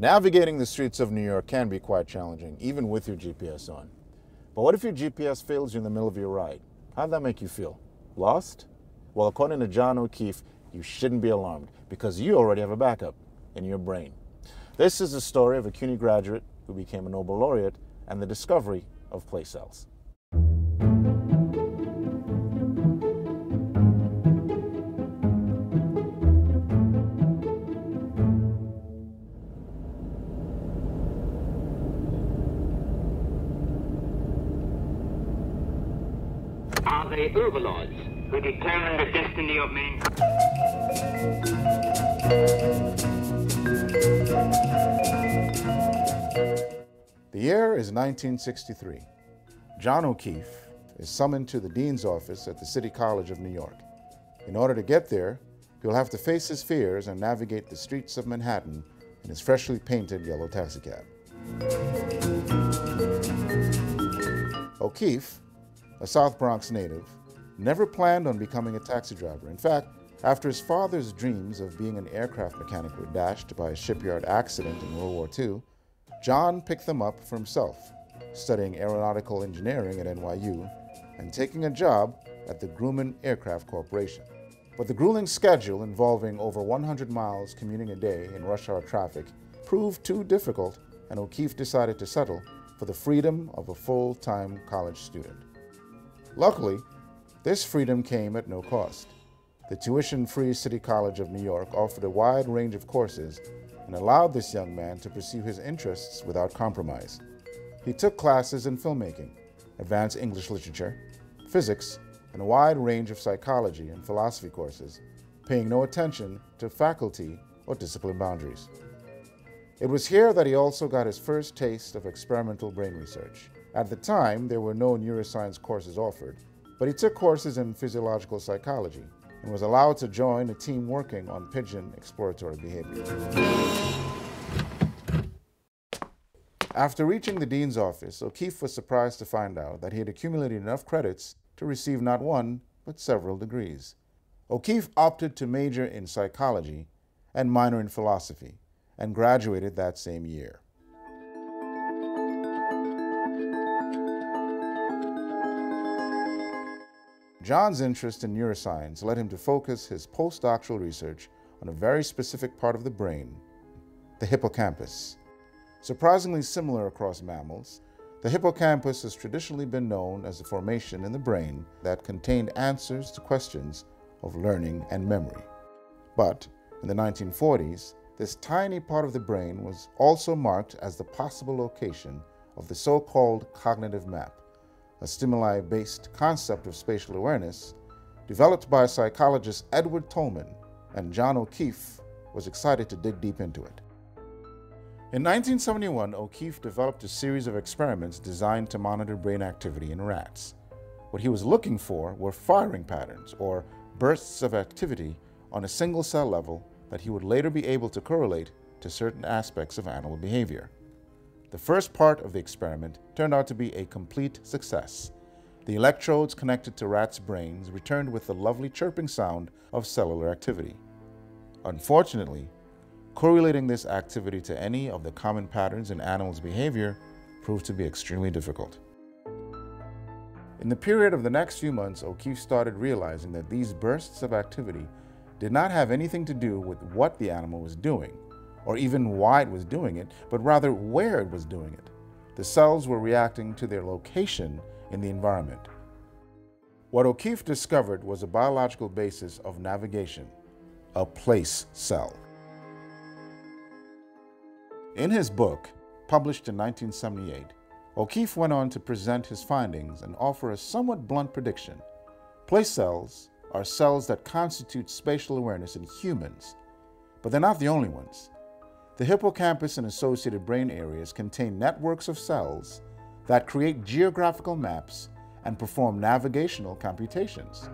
Navigating the streets of New York can be quite challenging, even with your GPS on. But what if your GPS fails you in the middle of your ride? How'd that make you feel? Lost? Well, according to John O'Keefe, you shouldn't be alarmed because you already have a backup in your brain. This is the story of a CUNY graduate who became a Nobel laureate and the discovery of place cells. Are the overlords who determine the destiny of mankind. The year is 1963. John O'Keefe is summoned to the dean's office at the City College of New York. In order to get there, he'll have to face his fears and navigate the streets of Manhattan in his freshly painted yellow taxicab. O'Keefe a South Bronx native, never planned on becoming a taxi driver. In fact, after his father's dreams of being an aircraft mechanic were dashed by a shipyard accident in World War II, John picked them up for himself, studying aeronautical engineering at NYU and taking a job at the Grumman Aircraft Corporation. But the grueling schedule involving over 100 miles commuting a day in rush hour traffic proved too difficult, and O'Keefe decided to settle for the freedom of a full time college student. Luckily, this freedom came at no cost. The tuition free City College of New York offered a wide range of courses and allowed this young man to pursue his interests without compromise. He took classes in filmmaking, advanced English literature, physics, and a wide range of psychology and philosophy courses, paying no attention to faculty or discipline boundaries. It was here that he also got his first taste of experimental brain research. At the time, there were no neuroscience courses offered, but he took courses in physiological psychology and was allowed to join a team working on pigeon exploratory behavior. After reaching the dean's office, O'Keefe was surprised to find out that he had accumulated enough credits to receive not one, but several degrees. O'Keefe opted to major in psychology and minor in philosophy, and graduated that same year. John's interest in neuroscience led him to focus his postdoctoral research on a very specific part of the brain, the hippocampus. Surprisingly similar across mammals, the hippocampus has traditionally been known as a formation in the brain that contained answers to questions of learning and memory. But in the 1940s, this tiny part of the brain was also marked as the possible location of the so called cognitive map a stimuli based concept of spatial awareness, developed by psychologists Edward Tolman and John O'Keefe, was excited to dig deep into it. In 1971, O'Keefe developed a series of experiments designed to monitor brain activity in rats. What he was looking for were firing patterns, or bursts of activity, on a single cell level that he would later be able to correlate to certain aspects of animal behavior. The first part of the experiment turned out to be a complete success. The electrodes connected to rats' brains returned with the lovely chirping sound of cellular activity. Unfortunately, correlating this activity to any of the common patterns in animals' behavior proved to be extremely difficult. In the period of the next few months, O'Keefe started realizing that these bursts of activity did not have anything to do with what the animal was doing, or even why it was doing it, but rather where it was doing it. The cells were reacting to their location in the environment. What O'Keefe discovered was a biological basis of navigation, a place cell. In his book, published in 1978, O'Keefe went on to present his findings and offer a somewhat blunt prediction. Place cells are cells that constitute spatial awareness in humans, but they're not the only ones. The hippocampus and associated brain areas contain networks of cells that create geographical maps and perform navigational computations.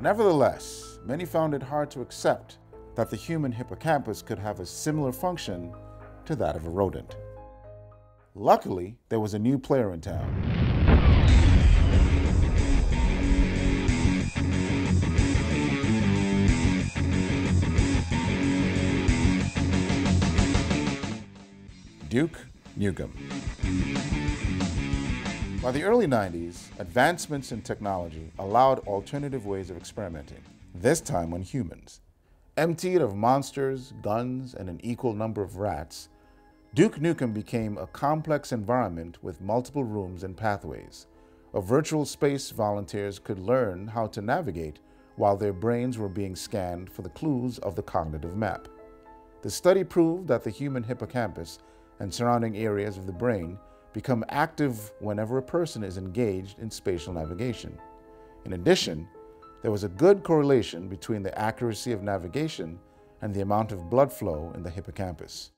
Nevertheless, many found it hard to accept that the human hippocampus could have a similar function to that of a rodent. Luckily, there was a new player in town. Duke Nukem. By the early 90s, advancements in technology allowed alternative ways of experimenting, this time on humans. Emptied of monsters, guns, and an equal number of rats, Duke Nukem became a complex environment with multiple rooms and pathways. A virtual space volunteers could learn how to navigate while their brains were being scanned for the clues of the cognitive map. The study proved that the human hippocampus and surrounding areas of the brain become active whenever a person is engaged in spatial navigation. In addition, there was a good correlation between the accuracy of navigation and the amount of blood flow in the hippocampus.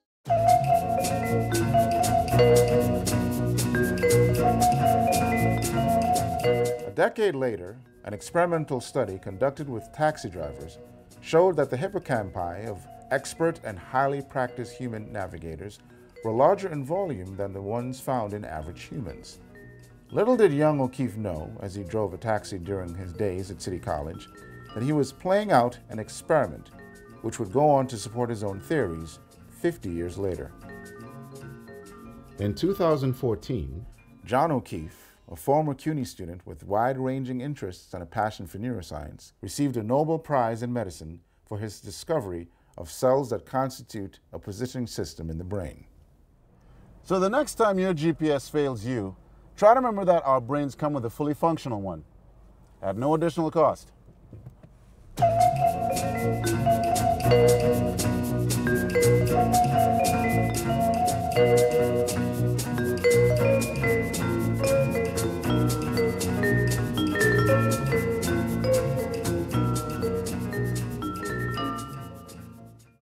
A decade later, an experimental study conducted with taxi drivers showed that the hippocampi of expert and highly practiced human navigators were larger in volume than the ones found in average humans. Little did young O'Keefe know, as he drove a taxi during his days at City College, that he was playing out an experiment which would go on to support his own theories 50 years later. In 2014, John O'Keefe, a former CUNY student with wide ranging interests and a passion for neuroscience, received a Nobel Prize in Medicine for his discovery of cells that constitute a positioning system in the brain. So the next time your GPS fails you, try to remember that our brains come with a fully functional one at no additional cost.